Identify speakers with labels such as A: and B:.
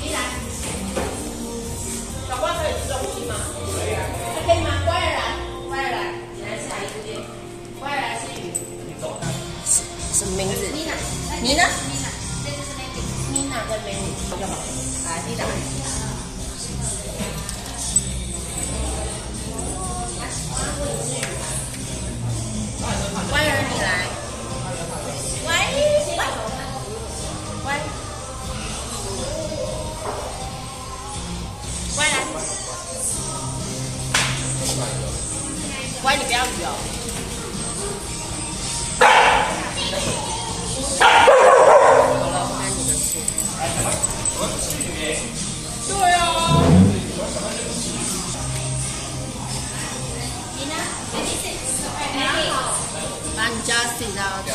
A: 你来小花可以吃东西吗可以啊还可以吗乖儿来乖儿来你呢吃哪一个店乖儿来吃鱼你
B: 走呢
A: 你呢
B: 你呢你哪个
A: 美女好就好啊你打乖，你不要举哦。Justin, that's.